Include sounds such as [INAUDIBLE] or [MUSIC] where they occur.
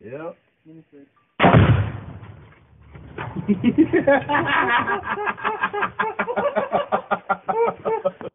Yep. [LAUGHS] [LAUGHS]